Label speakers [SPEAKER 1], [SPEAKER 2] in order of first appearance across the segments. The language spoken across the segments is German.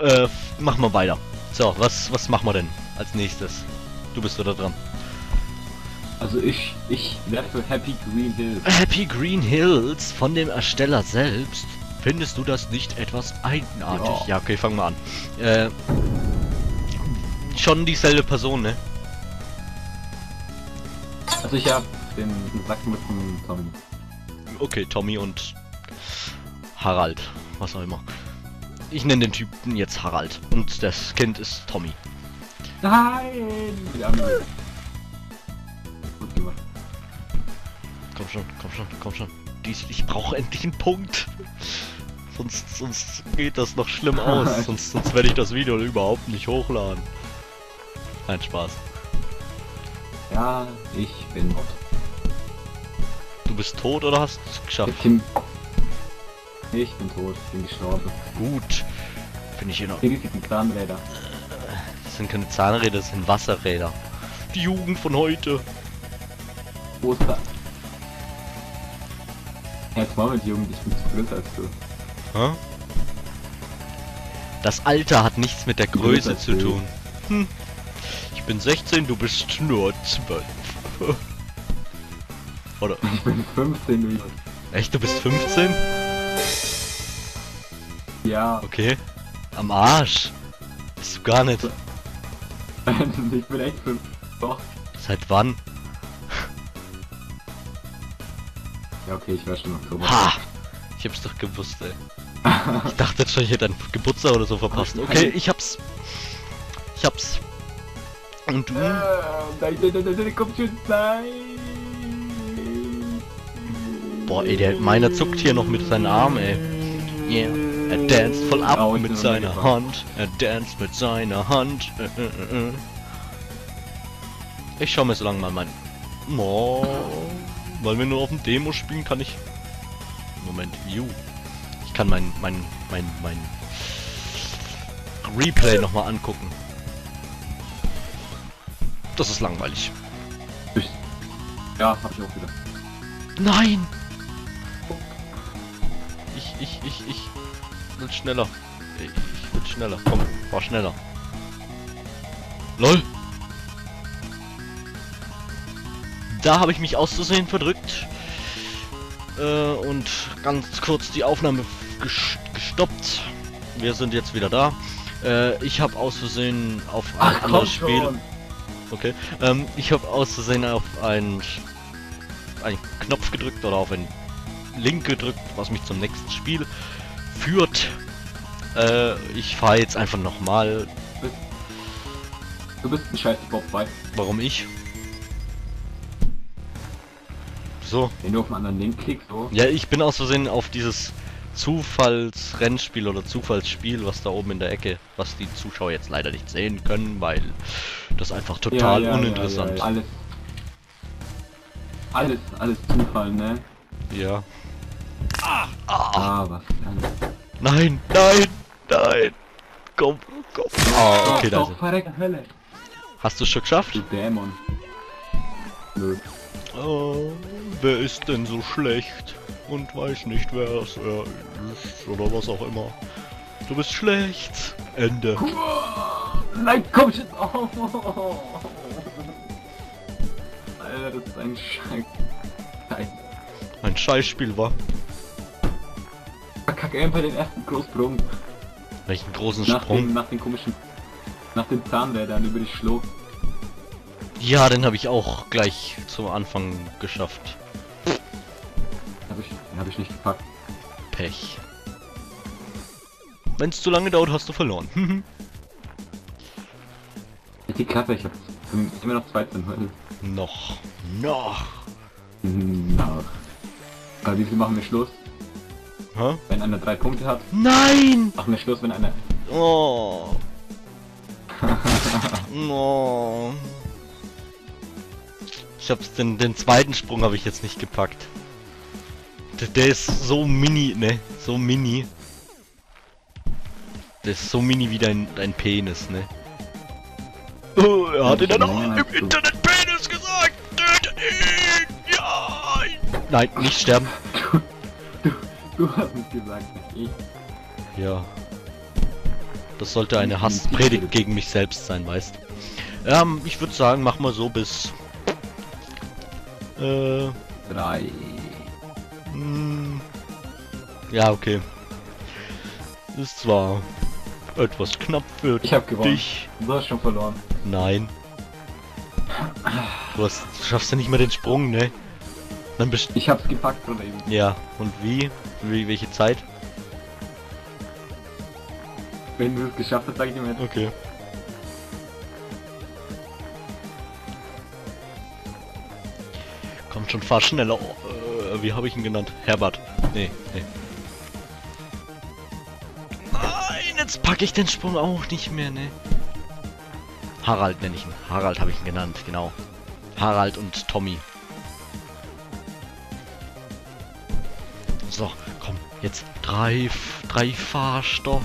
[SPEAKER 1] äh, mach mal weiter. So, was, was machen wir denn als nächstes? Du bist wieder dran.
[SPEAKER 2] Also ich, ich werde für Happy Green Hill.
[SPEAKER 1] Happy Green Hills von dem Ersteller selbst. Findest du das nicht etwas eigenartig? Ja,
[SPEAKER 2] Ja.
[SPEAKER 1] okay, fangen wir an. Äh, schon dieselbe Person, ne?
[SPEAKER 2] Also ich habe den Sack mit dem Tommy.
[SPEAKER 1] Okay, Tommy und Harald, was auch immer. Ich nenne den Typen jetzt Harald und das Kind ist Tommy.
[SPEAKER 2] Nein! Wir haben Gut gemacht.
[SPEAKER 1] Komm schon, komm schon, komm schon. Dies, ich brauche endlich einen Punkt. Sonst, sonst geht das noch schlimm aus. sonst, sonst werde ich das Video überhaupt nicht hochladen. Nein, Spaß.
[SPEAKER 2] Ja, ich bin tot.
[SPEAKER 1] Du bist tot oder hast es geschafft?
[SPEAKER 2] Tim. Ich bin tot, bin gestorben.
[SPEAKER 1] Gut. Finde ich in Ordnung.
[SPEAKER 2] Hier gibt es Zahnräder.
[SPEAKER 1] Das sind keine Zahnräder, das sind Wasserräder. Die Jugend von heute.
[SPEAKER 2] Wo ist das? Ja, Jetzt mal mit Jugend, ich bin zu größer als du.
[SPEAKER 1] Hä? Das Alter hat nichts mit der Größe
[SPEAKER 2] bist
[SPEAKER 1] zu tun. Hm. Ich bin 16, du bist nur 12. Oder?
[SPEAKER 2] Ich bin 15, du.
[SPEAKER 1] Echt, du bist 15?
[SPEAKER 2] Ja,
[SPEAKER 1] Okay. Am Arsch. Bist du gar nicht.
[SPEAKER 2] ich bin echt 15. Doch.
[SPEAKER 1] Seit wann?
[SPEAKER 2] Ja, okay, ich war schon Oktober.
[SPEAKER 1] Ha! Ich hab's doch gewusst, ey. Ich dachte jetzt schon, ich hätte deinen Geburtstag oder so verpasst. Okay, ich hab's. Ich hab's. Und du?
[SPEAKER 2] Äh, Nein, nein, nein, nein, nein, komm schon, nein.
[SPEAKER 1] Boah, ey, der meiner zuckt hier noch mit seinen Armen, ey. Yeah. Er danst voll ab
[SPEAKER 2] Oh,
[SPEAKER 1] mit seiner. Hand. Er danst mit seiner Hand. Äh, äh, äh, äh. Ich schau mir so lange mal mein. Oh, weil wir nur auf dem Demo spielen, kann ich. Moment, you. Ich kann mein mein mein mein Replay nochmal angucken. Das ist langweilig.
[SPEAKER 2] Ich- Ja, hab ich auch wieder.
[SPEAKER 1] Nein! Ich, ich, ich, will schneller. Ich, ich will schneller. Komm, war schneller. LOL! Da habe ich mich auszusehen verdrückt. Äh, und ganz kurz die Aufnahme ges gestoppt. Wir sind jetzt wieder da. Äh, ich habe aus Versehen auf ein anderes Spiel. Okay. Ähm, ich habe aus Versehen auf einen, einen Knopf gedrückt oder auf einen Link gedrückt, was mich zum nächsten Spiel führt. Äh, ich fahre jetzt einfach nochmal.
[SPEAKER 2] Du bist ein scheiß Bob White.
[SPEAKER 1] Warum ich? So.
[SPEAKER 2] Wenn du auf einen anderen Link klickst, so.
[SPEAKER 1] Ja, ich bin aus Versehen auf dieses Zufallsrennspiel oder Zufallsspiel, was da oben in der Ecke, was die Zuschauer jetzt leider nicht sehen können, weil das einfach total
[SPEAKER 2] Ja, ja,
[SPEAKER 1] uninteressant
[SPEAKER 2] ja, alles. Alles, alles Zufall, ne?
[SPEAKER 1] Ja.
[SPEAKER 2] Ah, dann?
[SPEAKER 1] Nein, nein, nein. Komm, komm. Ah, okay, da ist er.
[SPEAKER 2] verreckte Hölle.
[SPEAKER 1] Hast du es schon geschafft?
[SPEAKER 2] Du Dämon. Nö.
[SPEAKER 1] Oh, wer ist denn so schlecht und weiß nicht, wer es er ist oder was auch immer. Du bist schlecht. Ende.
[SPEAKER 2] Nein, komm schon! Oh. Alter, das ist ein Scheiß. Scheiß.
[SPEAKER 1] Ein Scheißspiel war.
[SPEAKER 2] Verkacke einfach den ersten Großsprung.
[SPEAKER 1] Welchen großen
[SPEAKER 2] Nach
[SPEAKER 1] Sprung.
[SPEAKER 2] dem, nach den komischen. Nach dem Zahnrädern über die Schlucht.
[SPEAKER 1] Ja, den habe ich auch gleich zum Anfang geschafft.
[SPEAKER 2] Hab ich, den hab ich nicht gepackt.
[SPEAKER 1] Pech. Wenn es zu lange dauert, hast du verloren.
[SPEAKER 2] Halt Die Klappe, ich hab immer noch 13 heute.
[SPEAKER 1] noch. Noch.
[SPEAKER 2] Na. Aber wie viel machen wir Schluss?
[SPEAKER 1] Hä?
[SPEAKER 2] Wenn einer drei Punkte hat,
[SPEAKER 1] Nein!
[SPEAKER 2] machen wir Schluss, wenn einer.
[SPEAKER 1] Oh. oh. Ich hab's den, den zweiten Sprung habe ich jetzt nicht gepackt. Der, der ist so mini, ne? So mini. Der ist so mini wie dein, dein Penis, ne? Oh, er hat ihn dann auch im Internet Penis gesagt! Tötet ihn! Ja! Nein, nicht sterben.
[SPEAKER 2] Du hast es gesagt, nicht ich.
[SPEAKER 1] Ja. Das sollte eine Hasspredigt gegen mich selbst sein, weißt Ähm, ich würde sagen, mach mal so bis... Äh...
[SPEAKER 2] Drei.
[SPEAKER 1] Mh, hm, ja, okay. Ist zwar etwas knapp für
[SPEAKER 2] Ich hab gewonnen.
[SPEAKER 1] dich.
[SPEAKER 2] Du hast schon verloren.
[SPEAKER 1] Nein. Du, hast, du schaffst ja nicht mehr den Sprung, ne? Dann bist
[SPEAKER 2] Ich hab's gepackt von eben.
[SPEAKER 1] Ja, und wie? Wie, welche Zeit?
[SPEAKER 2] Wenn du es geschafft hast, sag ich dir mit.
[SPEAKER 1] Okay. Kommt schon, fahr schneller. Äh, wie habe ich ihn genannt? Herbert. Nee, nee. Nein, jetzt packe ich den Sprung auch nicht mehr, ne? Harald nenne ich ihn. Harald habe ich ihn genannt, genau. Harald und Tommy. Jetzt drei, drei Fahrstoff.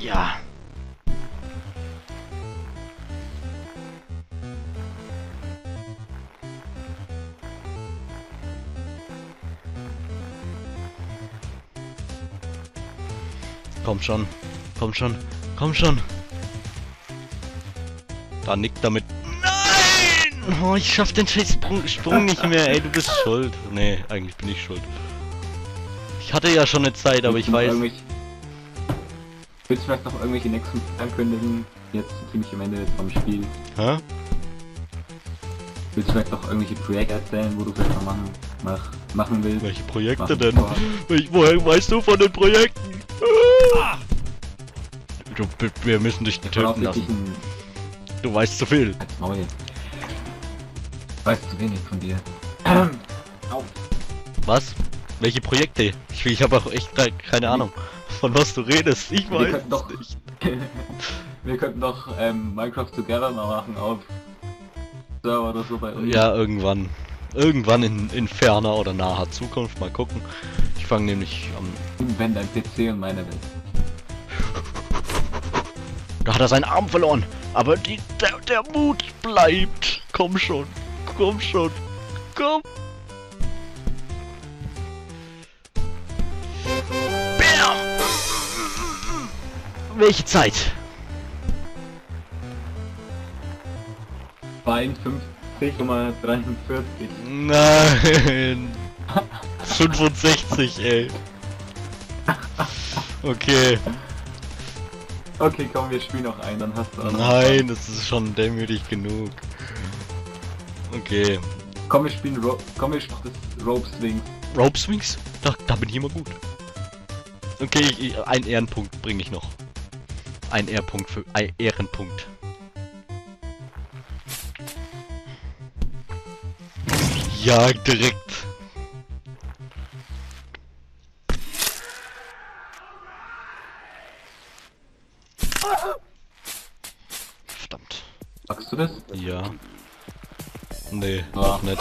[SPEAKER 1] Ja. Komm schon. Komm schon. Komm schon. Da nickt damit. Nein! Oh, ich schaff den scheiß Sprung, Sprung nicht mehr, ey, du bist schuld. Nee, eigentlich bin ich schuld. Ich hatte ja schon eine Zeit, aber ich weiß.
[SPEAKER 2] Willst du vielleicht noch irgendwelche nächsten ankündigen? Jetzt ziemlich am Ende vom Spiel.
[SPEAKER 1] Hä?
[SPEAKER 2] Willst du vielleicht noch irgendwelche Projekte erzählen, wo du vielleicht noch machen, mach, machen willst?
[SPEAKER 1] Welche Projekte
[SPEAKER 2] Machen
[SPEAKER 1] denn? Ich, woher weißt du von den Projekten? Du, wir müssen dich töten lassen. Du weißt zu viel.
[SPEAKER 2] Maul. Weißt zu wenig von dir. Au.
[SPEAKER 1] Was? Welche Projekte? Ich, ich habe auch echt ke- keine Ahnung, von was du redest. Ich
[SPEAKER 2] Wir
[SPEAKER 1] weiß
[SPEAKER 2] könnten doch,
[SPEAKER 1] nicht.
[SPEAKER 2] wir könnten doch ähm, Minecraft Together mal machen auf Server oder so bei uns.
[SPEAKER 1] Ja, irgendwann. Irgendwann in, in ferner oder naher Zukunft. Mal gucken. Ich fange nämlich am...
[SPEAKER 2] Wenn dein PC und meine Welt.
[SPEAKER 1] Da hat er seinen Arm verloren. Aber die, der, der Mut bleibt. Komm schon. Komm schon. Komm. Bam! Welche Zeit?
[SPEAKER 2] 52,43.
[SPEAKER 1] Nein. 65, ey. Okay.
[SPEAKER 2] Okay, komm, wir spielen noch ein, dann hast du
[SPEAKER 1] Nein, das ist schon dämütig genug. Okay.
[SPEAKER 2] Komm, wir spielen Ro komm, wir spielen das Rope Swings.
[SPEAKER 1] Rope Swings? Da, da bin ich immer gut. Okay, ich, ein Ehrenpunkt bringe ich noch. Ein Ehrpunkt für ein Ehrenpunkt. Ja, direkt.
[SPEAKER 2] Magst du das?
[SPEAKER 1] Ja. Nee,
[SPEAKER 2] Ja.
[SPEAKER 1] auch nicht.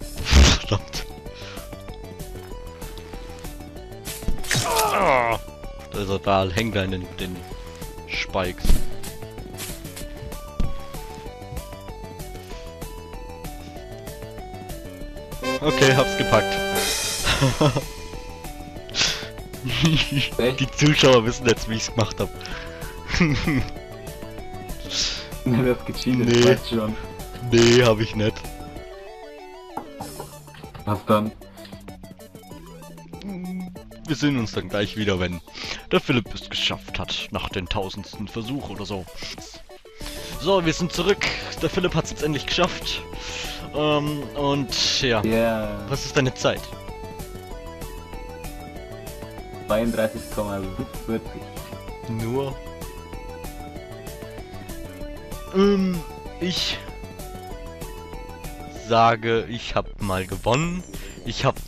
[SPEAKER 1] Verdammt. Ah, da ist er da, hängt er in den, den Spikes. Okay, hab's gepackt. Die Zuschauer wissen jetzt, wie ich's gemacht hab.
[SPEAKER 2] Ne, das gecheatet,
[SPEAKER 1] Nee.
[SPEAKER 2] weißt schon.
[SPEAKER 1] nee, hab ich nicht.
[SPEAKER 2] Was dann?
[SPEAKER 1] Wir sehen uns dann gleich wieder, wenn der Philipp es geschafft hat, nach den tausendsten Versuch oder so. So, wir sind zurück. Der Philipp hat es jetzt endlich geschafft. Ähm, und ja,
[SPEAKER 2] Ja,
[SPEAKER 1] was ist deine Zeit?
[SPEAKER 2] 32,40.
[SPEAKER 1] Nur. Ähm, ich sage, ich habe mal gewonnen. Ich habe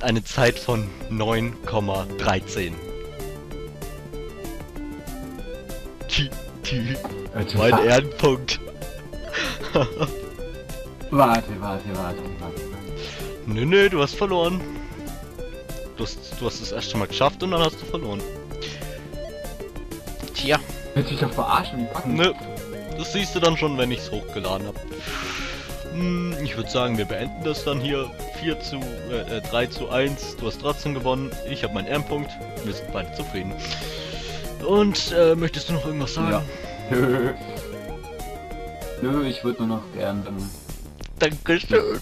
[SPEAKER 1] eine Zeit von 9,13. Tü, tü.
[SPEAKER 2] Also,
[SPEAKER 1] Mein Ehrenpunkt.
[SPEAKER 2] Warte, warte, warte, warte.
[SPEAKER 1] Nö, nö, du hast verloren. Du hast, du hast es erst schon mal geschafft und dann hast du verloren. Tja,
[SPEAKER 2] Willst du dich doch verarschen?
[SPEAKER 1] Ne. Das siehst du dann schon, wenn ich es hochgeladen habe. Hm, ich würde sagen, wir beenden das dann hier. 4 zu, äh, äh, 3 zu 1. Du hast trotzdem gewonnen. Ich habe meinen Ehrenpunkt. Wir sind beide zufrieden. Und, äh, möchtest du noch irgendwas sagen?
[SPEAKER 2] Ja. Nö, ich würde nur noch gern dann
[SPEAKER 1] Dankeschön.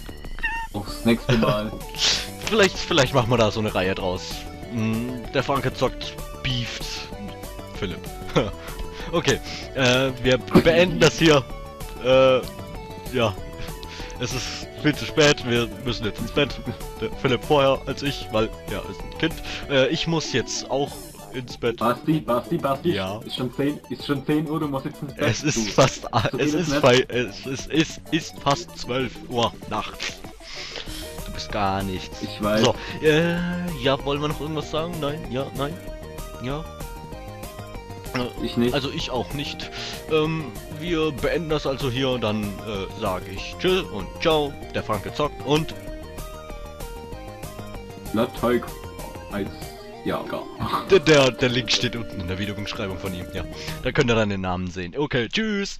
[SPEAKER 2] aufs nächste Mal.
[SPEAKER 1] Vielleicht, vielleicht machen wir da so eine Reihe draus. Hm, der Franke zockt, beeft. Philipp. okay, äh, wir beenden das hier. Äh, ja. Es ist viel zu spät, wir müssen jetzt ins Bett. Der Philipp vorher als ich, weil er ist ein Kind. Äh, ich muss jetzt auch ins Bett.
[SPEAKER 2] Basti, Basti, Basti.
[SPEAKER 1] Ja.
[SPEAKER 2] Ist schon 10, ist schon 10 Uhr, du musst jetzt ins Bett.
[SPEAKER 1] Es ist
[SPEAKER 2] du.
[SPEAKER 1] fast,
[SPEAKER 2] So
[SPEAKER 1] es ist, bei, es ist, ist, ist fast 12 Uhr nachts. Bist gar nichts.
[SPEAKER 2] Ich weiß.
[SPEAKER 1] So, äh, ja, wollen wir noch irgendwas sagen? Nein, ja, nein, ja. Äh,
[SPEAKER 2] Ich nicht.
[SPEAKER 1] Also ich auch nicht. Ähm, wir beenden das also hier, dann äh, sage ich Tschüss und Ciao, der Frank gezockt und
[SPEAKER 2] Lateig als Jager.
[SPEAKER 1] der, der, der Link steht unten in der Videobeschreibung von ihm, ja. Da könnt ihr dann den Namen sehen. Okay, tschüss.